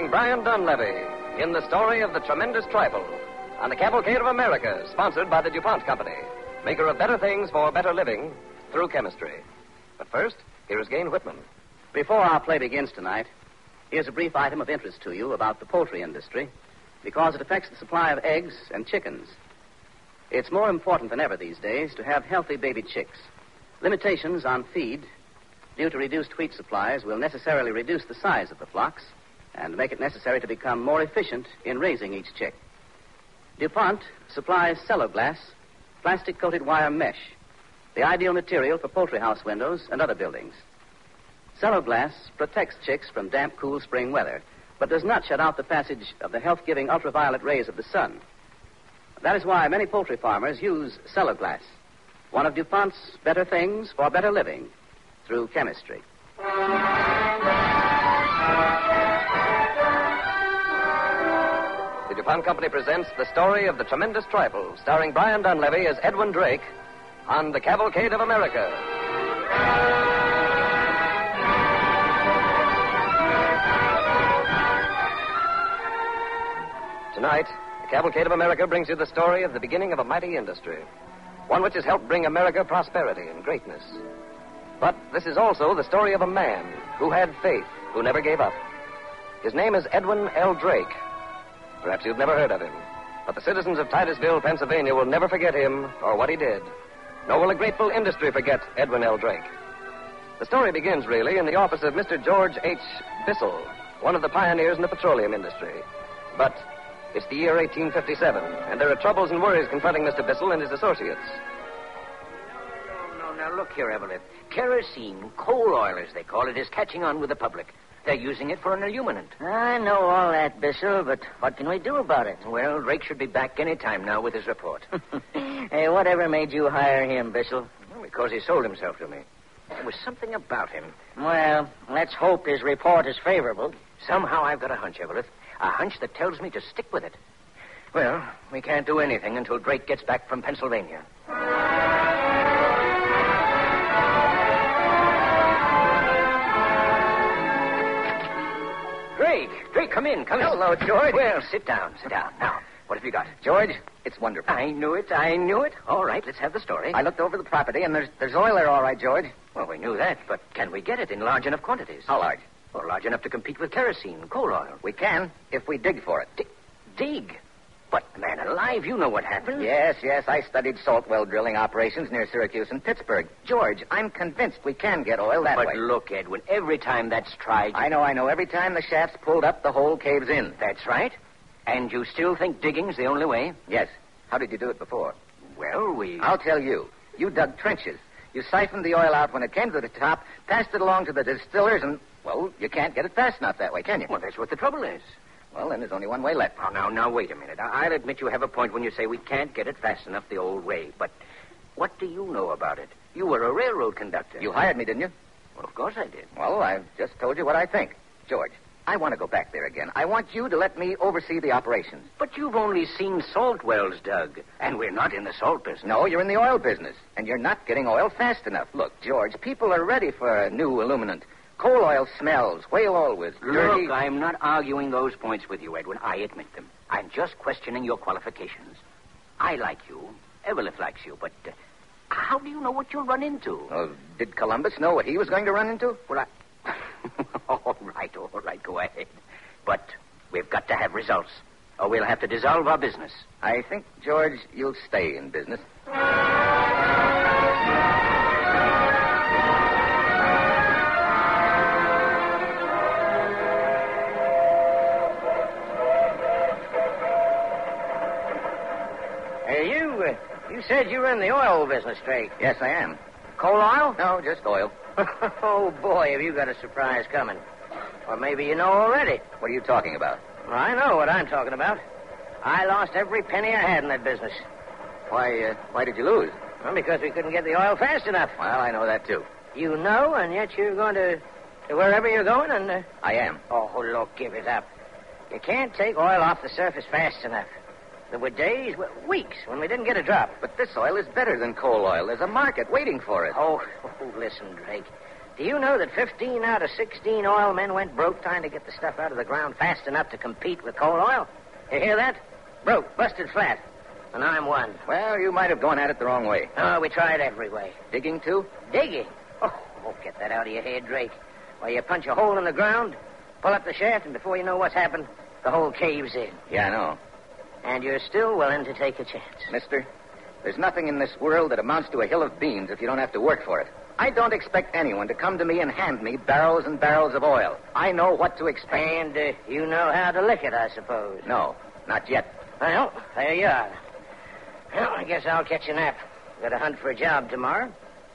starring Brian Donlevy in the story of the tremendous trifle on the Cavalcade of America, sponsored by the DuPont Company, maker of better things for better living through chemistry. But first, here is Gayne Whitman. Before our play begins tonight, here's a brief item of interest to you about the poultry industry because it affects the supply of eggs and chickens. It's more important than ever these days to have healthy baby chicks. Limitations on feed due to reduced wheat supplies will necessarily reduce the size of the flocks and make it necessary to become more efficient in raising each chick. DuPont supplies Cel-O-Glass, plastic coated wire mesh, the ideal material for poultry house windows and other buildings. Cel-O-Glass protects chicks from damp, cool spring weather, but does not shut out the passage of the health giving ultraviolet rays of the sun. That is why many poultry farmers use Cel-O-Glass, one of DuPont's better things for better living through chemistry. DuPont Company presents the story of the tremendous trifle, starring Brian Donlevy as Edwin Drake on the Cavalcade of America. Tonight, the Cavalcade of America brings you the story of the beginning of a mighty industry, one which has helped bring America prosperity and greatness. But this is also the story of a man who had faith, who never gave up. His name is Edwin L. Drake. Perhaps you've never heard of him, but the citizens of Titusville, Pennsylvania will never forget him or what he did. Nor will a grateful industry forget Edwin L. Drake. The story begins, really, in the office of Mr. George H. Bissell, one of the pioneers in the petroleum industry. But it's the year 1857, and there are troubles and worries confronting Mr. Bissell and his associates. No, no, no, now look here, Eveleth. Kerosene, coal oil as they call it, is catching on with the public. They're using it for an illuminant. I know all that, Bissell, but what can we do about it? Well, Drake should be back any time now with his report. hey, whatever made you hire him, Bissell? Well, because he sold himself to me. There was something about him. Well, let's hope his report is favorable. Somehow I've got a hunch, Eveleth. A hunch that tells me to stick with it. Well, we can't do anything until Drake gets back from Pennsylvania. Drake, come in, come in. Hello, George. Well, sit down, sit down. Now, what have you got? George, it's wonderful. I knew it, I knew it. All right, let's have the story. I looked over the property, and there's there's oil there, all right, George. Well, we knew that, but can we get it in large enough quantities? How large? Well, large enough to compete with kerosene, coal oil. We can if we dig for it. D- dig? But, man alive, you know what happened. Yes, yes, I studied salt well drilling operations near Syracuse and Pittsburgh. George, I'm convinced we can get oil that but way. look, Edwin, every time that's tried. I know, I know. Every time the shaft's pulled up, the hole caves in. That's right. And you still think digging's the only way? Yes. How did you do it before? Well, we. I'll tell you. You dug trenches. You siphoned the oil out when it came to the top, passed it along to the distillers, and, well, you can't get it fast enough that way, can you? Well, that's what the trouble is. Well, then there's only one way left. Now, now, now, wait a minute. I- I'll admit you have a point when you say we can't get it fast enough the old way. But what do you know about it? You were a railroad conductor. You hired me, didn't you? Well, of course I did. Well, I've just told you what I think. George, I want to go back there again. I want you to let me oversee the operations. But you've only seen salt wells dug, and we're not in the salt business. No, you're in the oil business, and you're not getting oil fast enough. Look, George, people are ready for a new illuminant. Coal oil smells, whale oil with dirty. Look, I'm not arguing those points with you, Edwin. I admit them. I'm just questioning your qualifications. I like you. Eveleth likes you, but uh, how do you know what you'll run into? Oh, did Columbus know what he was going to run into? Well, I... all right, all right, go ahead. But we've got to have results, or we'll have to dissolve our business. I think, George, you'll stay in business. You said you were in the oil business, Drake. Yes, I am. Coal oil? No, just oil. oh, boy, have you got a surprise coming. Or maybe you know already. What are you talking about? I know what I'm talking about. I lost every penny I had in that business. Why, uh, why did you lose? Well, because we couldn't get the oil fast enough. Well, I know that too. You know, and yet you're going to, to wherever you're going, and. Uh... I am. Oh, look, give it up. You can't take oil off the surface fast enough. There were days, weeks, when we didn't get a drop. But this oil is better than coal oil. There's a market waiting for it. Oh, oh, listen, Drake. Do you know that 15 out of 16 oil men went broke trying to get the stuff out of the ground fast enough to compete with coal oil? You hear that? Broke, busted flat. And I'm one. Well, you might have gone at it the wrong way. Oh, we tried every way. Digging, too? Digging? Oh, oh, get that out of your head, Drake. Why, you punch a hole in the ground, pull up the shaft, and before you know what's happened, the whole caves in. Yeah, I know. And you're still willing to take a chance. Mister, there's nothing in this world that amounts to a hill of beans if you don't have to work for it. I don't expect anyone to come to me and hand me barrels and barrels of oil. I know what to expect. And uh, you know how to lick it, I suppose. No, not yet. Well, there you are. Well, I guess I'll catch a nap. Got to hunt for a job tomorrow.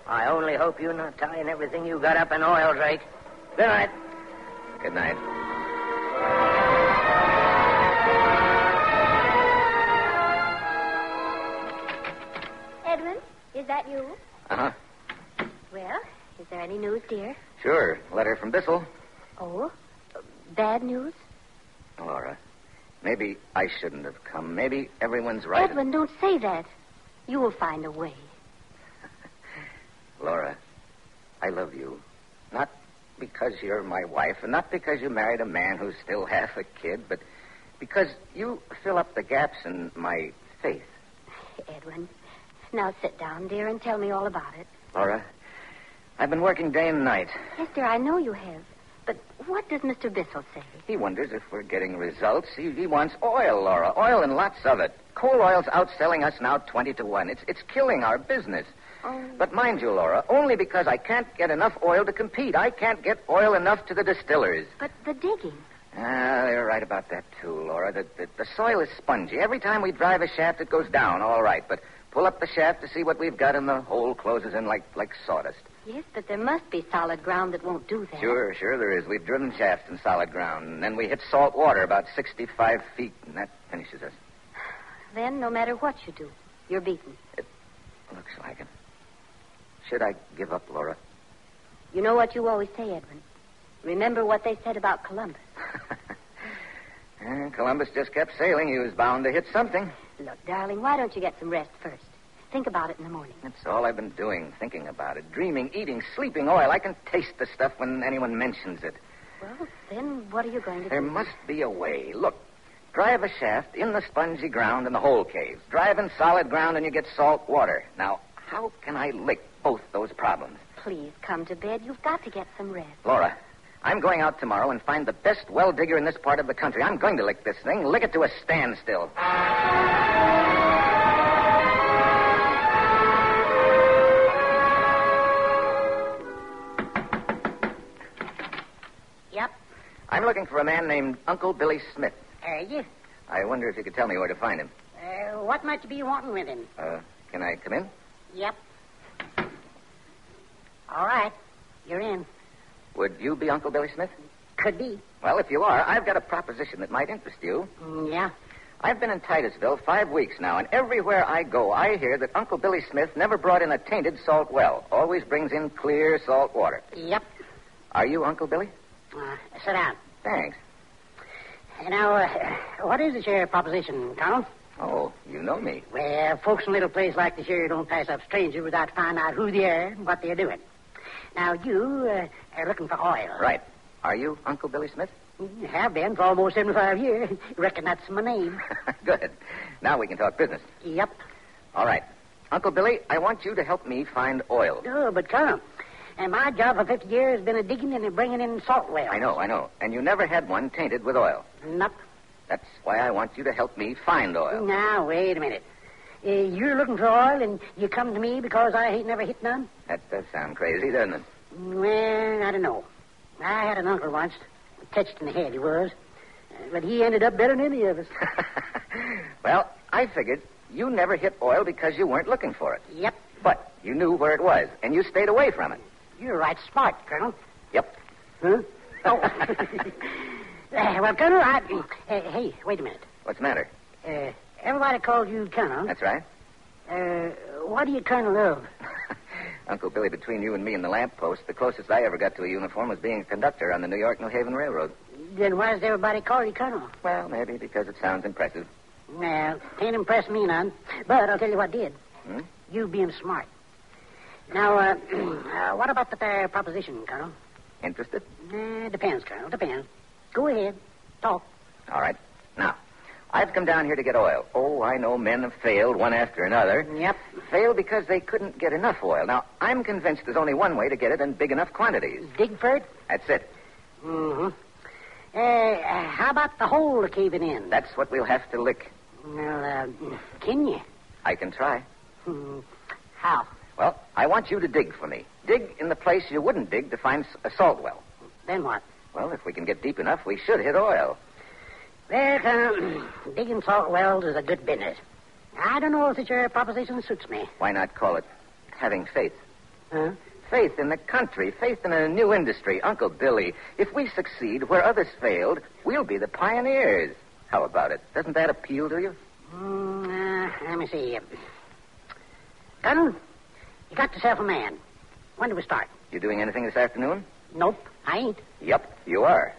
I only hope you're not tying everything you got up in oil, Drake. Good night. Good night. Uh huh. Well, is there any news, dear? Sure. Letter from Bissell. Oh, bad news? Laura, maybe I shouldn't have come. Maybe everyone's right. Edwin, don't say that. You will find a way. Laura, I love you. Not because you're my wife, and not because you married a man who's still half a kid, but because you fill up the gaps in my faith. Edwin, now sit down, dear, and tell me all about it. Laura, I've been working day and night. Yes, dear, I know you have. But what does Mr. Bissell say? He wonders if we're getting results. He, he wants oil, Laura. Oil and lots of it. Coal oil's outselling us now 20 to 1. It's, it's killing our business. Oh. But mind you, Laura, only because I can't get enough oil to compete. I can't get oil enough to the distillers. But the digging. Ah, you're right about that, too, Laura. The, the, the soil is spongy. Every time we drive a shaft, it goes down, all right. But pull up the shaft to see what we've got, and the hole closes in like, like sawdust. Yes, but there must be solid ground that won't do that. Sure, sure there is. We've driven shafts in solid ground, and then we hit salt water about 65 feet, and that finishes us. Then, no matter what you do, you're beaten. It looks like it. Should I give up, Laura? You know what you always say, Edwin. Remember what they said about Columbus. Eh, Columbus just kept sailing. He was bound to hit something. Look, darling, why don't you get some rest first? Think about it in the morning. That's all I've been doing, thinking about it. Dreaming, eating, sleeping oil. I can taste the stuff when anyone mentions it. Well, then what are you going to There do? There must be a way. Look, drive a shaft in the spongy ground in the hole caves. Drive in solid ground and you get salt water. Now, how can I lick both those problems? Please come to bed. You've got to get some rest. Laura, I'm going out tomorrow and find the best well digger in this part of the country. I'm going to lick this thing, lick it to a standstill. Yep. I'm looking for a man named Uncle Billy Smith. Are you? I wonder if you could tell me where to find him. Uh, what might you be wanting with him? Uh, can I come in? Yep. All right. You're in. Would you be Uncle Billy Smith? Could be. Well, if you are, I've got a proposition that might interest you. Mm, yeah. I've been in Titusville five weeks now, and everywhere I go, I hear that Uncle Billy Smith never brought in a tainted salt well. Always brings in clear salt water. Yep. Are you Uncle Billy? Uh, sit down. Thanks. Now, uh, what is here proposition, Colonel? Oh, you know me. Well, folks in little places like this here don't pass up strangers without finding out who they are and what they're doing. Now, you uh, are looking for oil. Right. Are you Uncle Billy Smith? Have been for almost 75 years. Reckon that's my name. Good. Now we can talk business. Yep. All right. Uncle Billy, I want you to help me find oil. Oh, but Colonel, and my job for 50 years has been a digging and a bringing in salt wells. I know, I know. And you never had one tainted with oil. Nope. That's why I want you to help me find oil. Now, wait a minute. Uh, you're looking for oil, and you come to me because I ain't never hit none? That does sound crazy, doesn't it? Well, I don't know. I had an uncle once. Touched in the head, he was. Uh, but he ended up better than any of us. well, I figured you never hit oil because you weren't looking for it. Yep. But you knew where it was, and you stayed away from it. You're right smart, Colonel. Yep. Huh? Oh. Uh, well, Colonel, I... Uh, hey, wait a minute. What's the matter? Uh, everybody calls you Colonel. That's right. Uh, what do you Colonel of? Uncle Billy, between you and me and the lamppost, the closest I ever got to a uniform was being a conductor on the New York New Haven Railroad. Then why does everybody call you Colonel? Well, maybe because it sounds impressive. Well, can't impress me none. But I'll tell you what did. Hmm? You being smart. Now, uh, uh, what about the uh, proposition, Colonel? Interested? Uh, depends, Colonel. Depends. Go ahead. Talk. All right. Now, I've come down here to get oil. Oh, I know men have failed one after another. Yep. Failed because they couldn't get enough oil. Now, I'm convinced there's only one way to get it in big enough quantities. Dig for it? That's it. Mm-hmm. Uh, uh, how about the hole caving in? That's what we'll have to lick. Well, uh, can you? I can try. Hmm. How? Well, I want you to dig for me. Dig in the place you wouldn't dig to find a salt well. Then what? Well, if we can get deep enough, we should hit oil. Well, Colonel, digging salt wells is a good business. I don't know if your proposition suits me. Why not call it having faith? Huh? Faith in the country, faith in a new industry. Uncle Billy, if we succeed where others failed, we'll be the pioneers. How about it? Doesn't that appeal to you? Mm, uh, let me see. Colonel, you got yourself a man. When do we start? You doing anything this afternoon? Nope, I ain't. Yep, you are.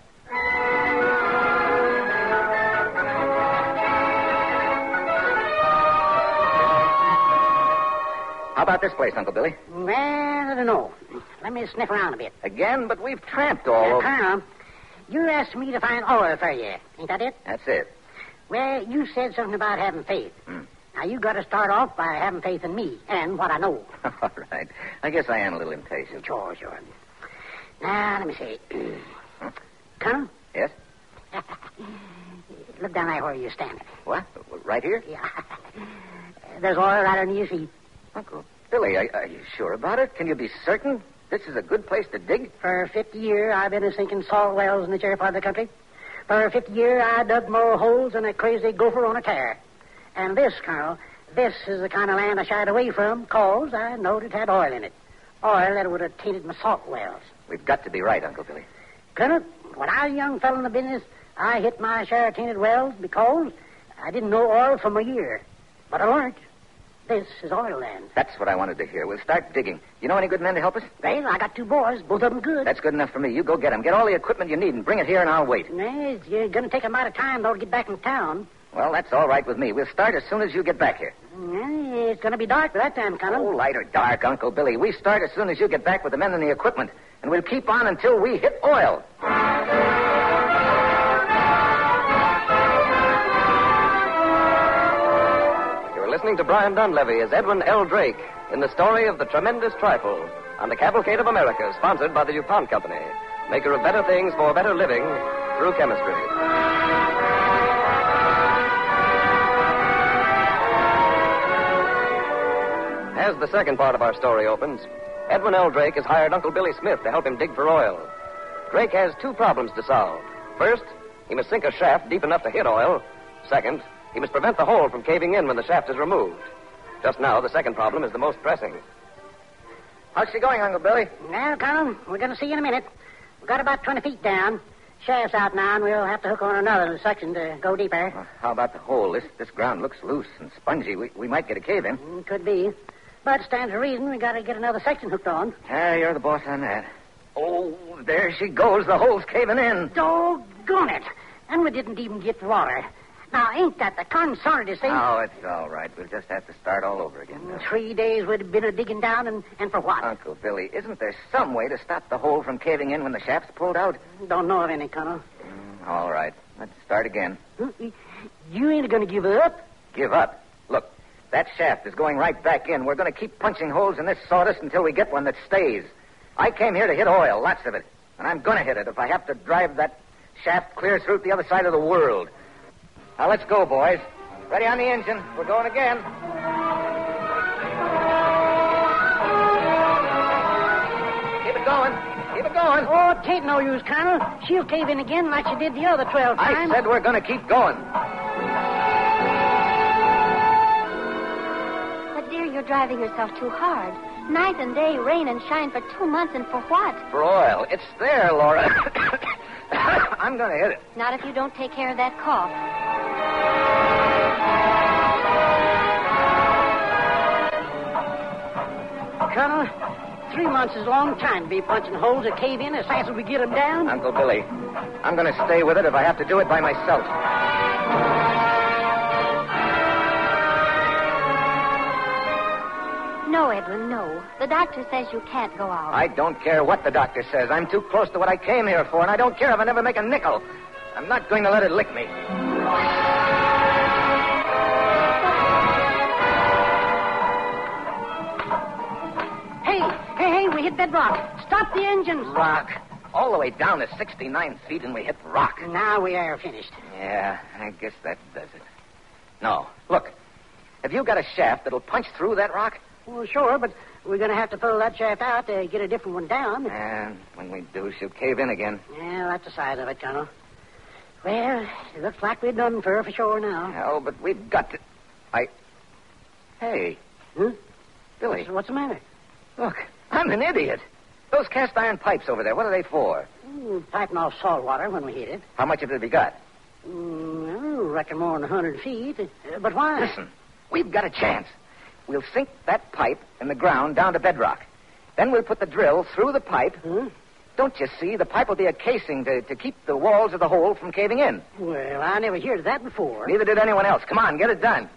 About this place, Uncle Billy? Well, I don't know. Let me sniff around a bit. Again, but we've tramped all Uh, over. Colonel, you asked me to find oil for you. Ain't that it? That's it. Well, you said something about having faith. Hmm. Now, you got to start off by having faith in me and what I know. all right. I guess I am a little impatient. Sure, sure. Now, let me see. Colonel, Yes? look down there where you're standing. What? Right here? Yeah. There's oil right under your feet. Uncle Billy, are, are you sure about it? Can you be certain this is a good place to dig? For 50 years, I've been a sinking salt wells in the cherry part of the country. For 50 years, I dug more holes than a crazy gopher on a tear. And this, Colonel, this is the kind of land I shied away from, cause I knowed it had oil in it. Oil that would have tainted my salt wells. We've got to be right, Uncle Billy. Colonel, when I was a young fellow in the business, I hit my share of tainted wells because I didn't know oil from a year. But I learned. This is oil land. That's what I wanted to hear. We'll start digging. You know any good men to help us? Well, I got two boys, both of them good. That's good enough for me. You go get them. Get all the equipment you need and bring it here, and I'll wait. Yes, you're going to take a lot of time, though, to get back in town. Well, that's all right with me. We'll start as soon as you get back here. Yeah, it's going to be dark by that time, Colonel. Oh, light or dark, Uncle Billy. We start as soon as you get back with the men and the equipment, and we'll keep on until we hit oil. Listening to Brian Donlevy as Edwin L. Drake in the story of the tremendous trifle on the Cavalcade of America, sponsored by the DuPont Company, maker of better things for better living through chemistry. As the second part of our story opens, Edwin L. Drake has hired Uncle Billy Smith to help him dig for oil. Drake has two problems to solve. First, he must sink a shaft deep enough to hit oil. Second, he must prevent the hole from caving in when the shaft is removed. Just now, the second problem is the most pressing. How's she going, Uncle Billy? Now, Colonel, we're going to see you in a minute. We've got about 20 feet down. Shaft's out now, and we'll have to hook on another section to go deeper. Well, how about the hole? This this ground looks loose and spongy. We, we might get a cave in. Mm, Could be. But stands to reason we got to get another section hooked on. Ah, you're the boss on that. Oh, there she goes. The hole's caving in. Doggone it. And we didn't even get the water. Now, ain't that the consolidated thing? Oh, it's all right. We'll just have to start all over again. now. Three days we'd been a digging down, and, and for what? Uncle Billy, isn't there some way to stop the hole from caving in when the shaft's pulled out? Don't know of any, Colonel. All right. Let's start again. Hmm, You ain't going to give up? Give up. Look, that shaft is going right back in. We're going to keep punching holes in this sawdust until we get one that stays. I came here to hit oil, lots of it. And I'm going to hit it if I have to drive that shaft clear through to the other side of the world. Now, let's go, boys. Ready on the engine. We're going again. Keep it going. Keep it going. Oh, it ain't no use, Colonel. She'll cave in again like she did the other 12 times. I said we're going to keep going. But, dear, you're driving yourself too hard. Night and day, rain and shine for two months, and for what? For oil. It's there, Laura. I'm going to hit it. Not if you don't take care of that cough. Colonel, three months is a long time to be punching holes that cave in as fast as we get them down. Uncle Billy, I'm going to stay with it if I have to do it by myself. No, Edwin, no. The doctor says you can't go out. I don't care what the doctor says. I'm too close to what I came here for, and I don't care if I never make a nickel. I'm not going to let it lick me. Hey, we. Stop the engines. Rock. All the way down to 69 feet, and we hit rock. Now we are finished. Yeah, I guess that does it. No. Look, have you got a shaft that'll punch through that rock? Well, sure, but we're going to have to pull that shaft out to get a different one down. And when we do, she'll cave in again. Yeah, that's the size of it, Colonel. Well, it looks like we're done for for sure now. Oh, but we've got to. I. Hey. Huh? Billy, So what's the matter? look, I'm an idiot. Those cast iron pipes over there, what are they for? Mm, piping off salt water when we heat it. How much of it have you got? Mm, I reckon more than a hundred feet. Uh, But why? Listen, we've got a chance. We'll sink that pipe in the ground down to bedrock. Then we'll put the drill through the pipe. Huh? Don't you see? The pipe will be a casing to, to keep the walls of the hole from caving in. Well, I never heard of that before. Neither did anyone else. Come on, get it done.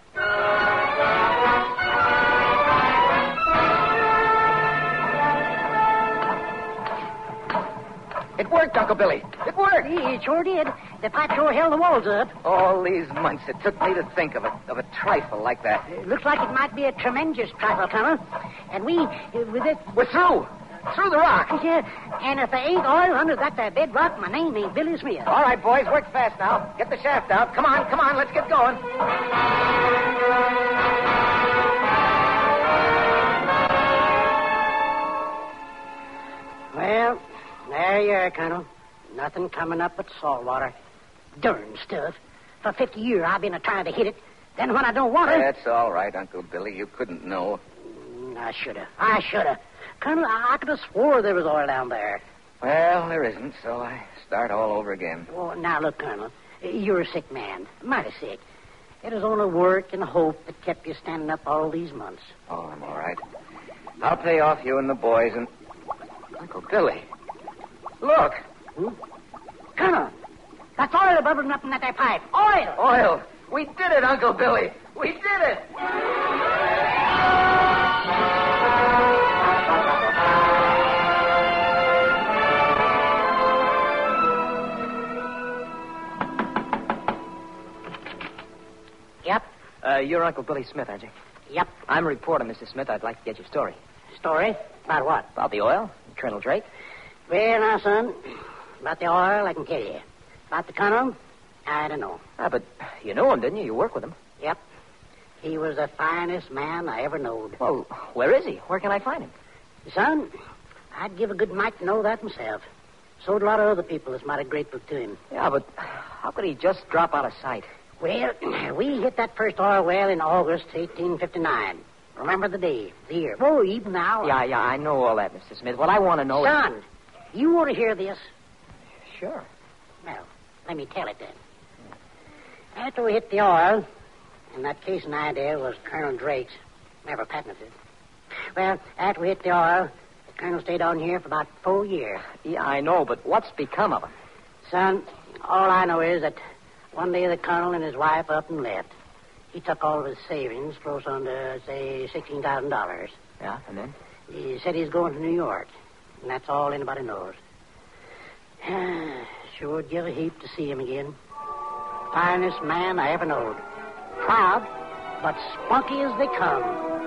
Worked, Uncle Billy. It worked. It sure did. The pipe sure held the walls up. All these months it took me to think of a, of a trifle like that. It looks like it might be a tremendous trifle, Colonel. And we, uh, with it, We're through. Through the rock. yeah, and if there ain't oil under that there bedrock, my name ain't Billy Smith. All right, boys, work fast now. Get the shaft out. Come on, come on, let's get going. Well, there you are, Colonel. Nothing coming up but salt water. Darn stuff. For 50 years I've been a trying to hit it. Then when I don't want it, That's all right, Uncle Billy. You couldn't know. Mm, I should have. I should have. Colonel, I, I could have swore there was oil down there. Well, there isn't, so I start all over again. Well, now look, Colonel. You're a sick man. Mighty sick. It was only work and hope that kept you standing up all these months. Oh, I'm all right. I'll pay off you and the boys and. Uncle Billy. Look! Colonel, that's oil bubbling up in that pipe. Oil! Oil! We did it, Uncle Billy! We did it! Yep. Uh, you're Uncle Billy Smith, aren't you? Yep. I'm a reporter, Mr. Smith. I'd like to get your story. Story? About what? About the oil, Colonel Drake. Well, now, son, about the oil, I can tell you. About the Colonel, I don't know. Ah, but you know him, didn't you? You work with him. Yep. He was the finest man I ever knowed. Well, where is he? Where can I find him? Son, I'd give a good mite to know that myself. So do a lot of other people that's mighty grateful to him. Yeah, but how could he just drop out of sight? Well, we hit that first oil well in August 1859. Remember the day, the year. Oh, even now. Yeah, yeah, I know all that, Mr. Smith. What I want to know is... You want to hear this? Sure. Well, let me tell it then. After we hit the oil, and that case and idea was Colonel Drake's, never patented. Well, after we hit the oil, the Colonel stayed on here for about four years. Yeah, I know, but what's become of him? Son, all I know is that one day the Colonel and his wife up and left. He took all of his savings, close on to, say, $16,000. Yeah, and then? He said he's going to New York, and that's all anybody knows. sure would give a heap to see him again. Finest man I ever knowed. Proud, but spunky as they come.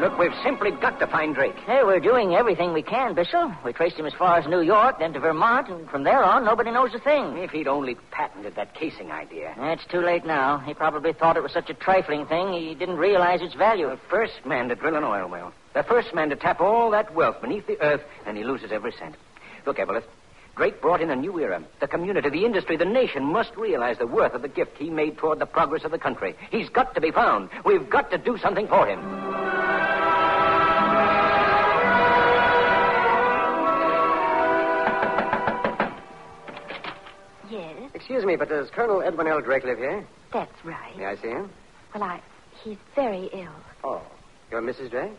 Look, we've simply got to find Drake. Hey, we're doing everything we can, Bishop. We traced him as far as New York, then to Vermont, and from there on, nobody knows a thing. If he'd only patented that casing idea. It's too late now. He probably thought it was such a trifling thing, he didn't realize its value. The first man to drill an oil well. The first man to tap all that wealth beneath the earth, and he loses every cent. Look, Eveleth. Drake brought in a new era. The community, the industry, the nation must realize the worth of the gift he made toward the progress of the country. He's got to be found. We've got to do something for him. Excuse me, but does Colonel Edwin L. Drake live here? that's right. May I see him? Well, I. He's very ill. Oh. You're Mrs. Drake?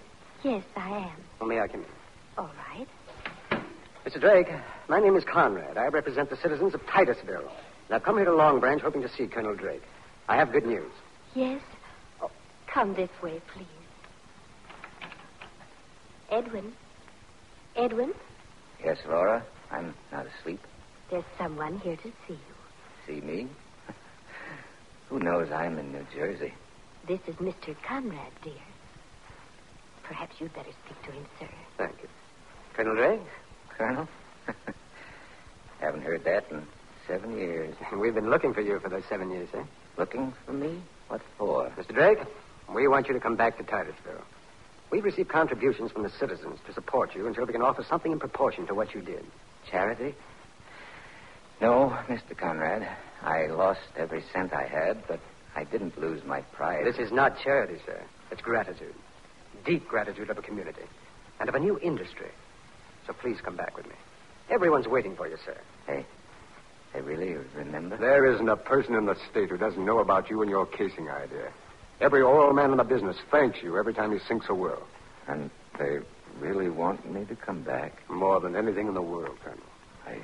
Yes, I am. Well, may I come in? All right. Mr. Drake, my name is Conrad. I represent the citizens of Titusville. And I've come here to Long Branch hoping to see Colonel Drake. I have good news. Yes? Oh. Come this way, please. Edwin. Edwin, Yes, Laura. I'm not asleep. there's someone here to see you. See me? Who knows I'm in New Jersey? This is Mr. Conrad, dear. Perhaps you'd better speak to him, sir. Thank you. Colonel Drake? Colonel? Haven't heard that in seven years. We've been looking for you for those seven years, eh? Looking for me? What for? Mr. Drake, we want you to come back to Titusville. We've received contributions from the citizens to support you until we can offer something in proportion to what you did. Charity? No, Mr. Conrad. I lost every cent I had, but I didn't lose my pride. This is not charity, sir. It's gratitude. Deep gratitude of a community and of a new industry. So please come back with me. Everyone's waiting for you, sir. Hey, they really remember? There isn't a person in the state who doesn't know about you and your casing idea. Every oil man in the business thanks you every time he sinks a well. And they really want me to come back? More than anything in the world, Colonel. I. Uh,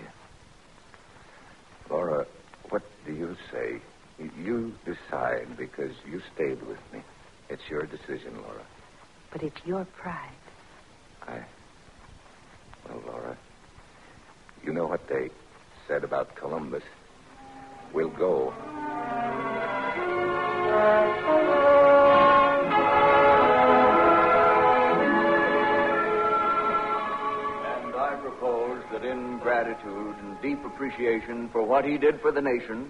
Laura, uh, what do you say? You decide because you stayed with me. It's your decision, Laura. But it's your pride. I. Well, Laura, you know what they said about Columbus. We'll go. That in gratitude and deep appreciation for what he did for the nation,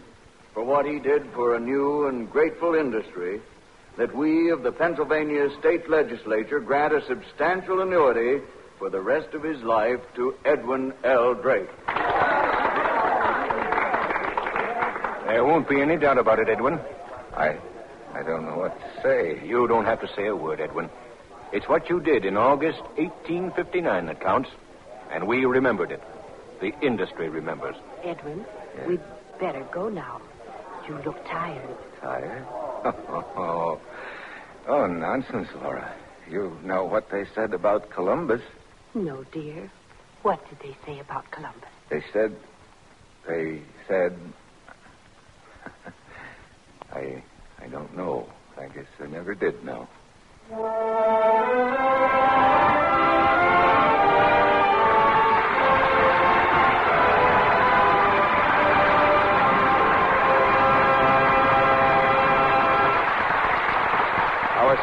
for what he did for a new and grateful industry, that we of the Pennsylvania State Legislature grant a substantial annuity for the rest of his life to Edwin L. Drake. There won't be any doubt about it, Edwin. I. I don't know what to say. You don't have to say a word, Edwin. It's what you did in August 1859 that counts, and we remembered it. The industry remembers. Edwin, we'd better go now. You look tired. Tired? Oh, oh, nonsense, Laura. You know what they said about Columbus. No, dear. What did they say about Columbus? They said. They said. I. I don't know. I guess I never did know.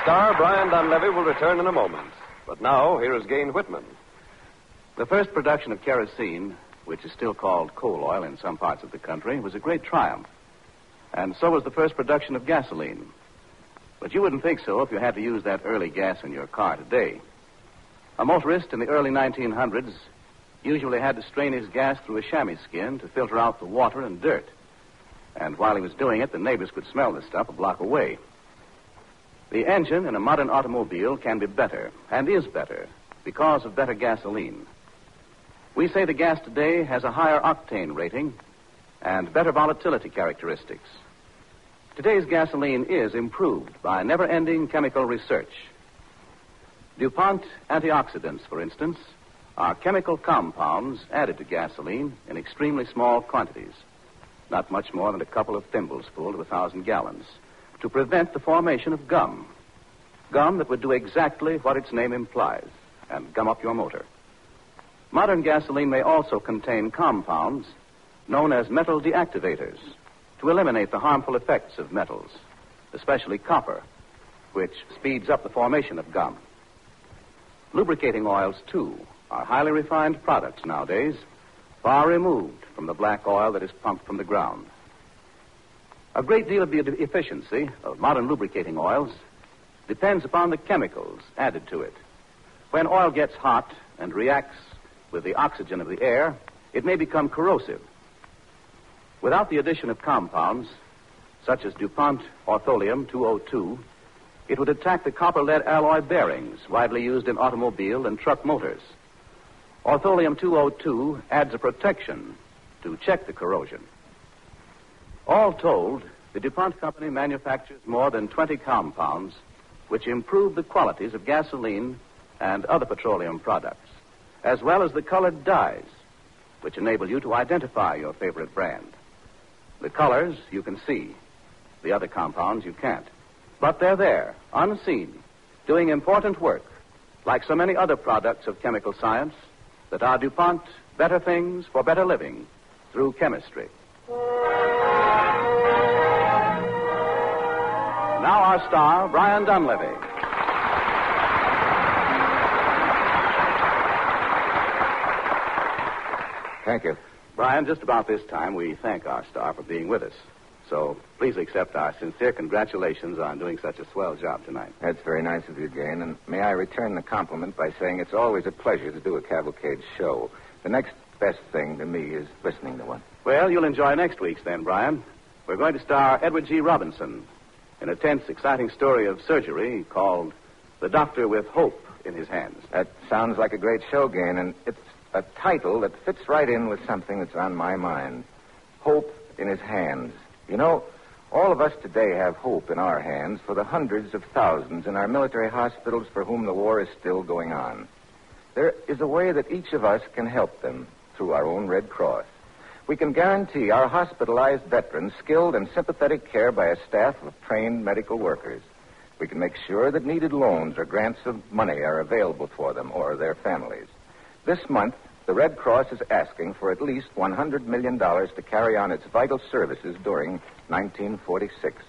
Star, Brian Donlevy, will return in a moment. But now, here is Gayne Whitman. The first production of kerosene, which is still called coal oil in some parts of the country, was a great triumph. And so was the first production of gasoline. But you wouldn't think so if you had to use that early gas in your car today. A motorist in the early 1900s usually had to strain his gas through a chamois skin to filter out the water and dirt. And while he was doing it, the neighbors could smell the stuff a block away. The engine in a modern automobile can be better, and is better, because of better gasoline. We say the gas today has a higher octane rating and better volatility characteristics. Today's gasoline is improved by never ending chemical research. DuPont antioxidants, for instance, are chemical compounds added to gasoline in extremely small quantities, not much more than a couple of thimbles full to a thousand gallons, to prevent the formation of gum. Gum that would do exactly what its name implies and gum up your motor. Modern gasoline may also contain compounds known as metal deactivators to eliminate the harmful effects of metals, especially copper, which speeds up the formation of gum. Lubricating oils, too, are highly refined products nowadays, far removed from the black oil that is pumped from the ground. A great deal of the efficiency of modern lubricating oils depends upon the chemicals added to it. When oil gets hot and reacts with the oxygen of the air, it may become corrosive. Without the addition of compounds, such as DuPont Ortholeum 202, it would attack the copper lead alloy bearings widely used in automobile and truck motors. Ortholeum 202 adds a protection to check the corrosion. All told, the DuPont Company manufactures more than 20 compounds which improve the qualities of gasoline and other petroleum products, as well as the colored dyes which enable you to identify your favorite brand. The colors you can see, the other compounds you can't. But they're there, unseen, doing important work, like so many other products of chemical science that are DuPont better things for better living through chemistry. Now our star, Brian Donlevy. Thank you. Brian, just about this time, we thank our star for being with us. So please accept our sincere congratulations on doing such a swell job tonight. That's very nice of you, Gayne. And may I return the compliment by saying it's always a pleasure to do a cavalcade show. The next best thing to me is listening to one. Well, you'll enjoy next week's then, Brian. We're going to star Edward G. Robinson in a tense, exciting story of surgery called The Doctor with Hope in His Hands. That sounds like a great show, Gayne, and it's a title that fits right in with something that's on my mind. Hope in his hands. You know, all of us today have hope in our hands for the hundreds of thousands in our military hospitals for whom the war is still going on. There is a way that each of us can help them through our own Red Cross. We can guarantee our hospitalized veterans skilled and sympathetic care by a staff of trained medical workers. We can make sure that needed loans or grants of money are available for them or their families. This month, the Red Cross is asking for at least $100 million to carry on its vital services during 1946.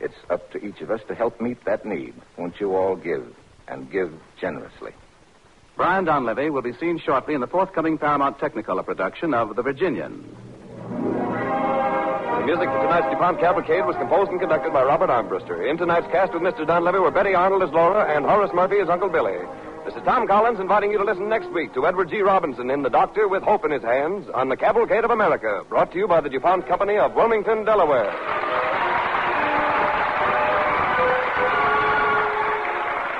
It's up to each of us to help meet that need. Won't you all give, and give generously? Brian Donlevy will be seen shortly in the forthcoming Paramount Technicolor production of The Virginian. The music for tonight's DuPont Cavalcade was composed and conducted by Robert Armbruster. In tonight's cast with Mr. Donlevy were Betty Arnold as Laura and Horace Murphy as Uncle Billy. This is Tom Collins inviting you to listen next week to Edward G. Robinson in The Doctor with Hope in His Hands on the Cavalcade of America, brought to you by the DuPont Company of Wilmington, Delaware.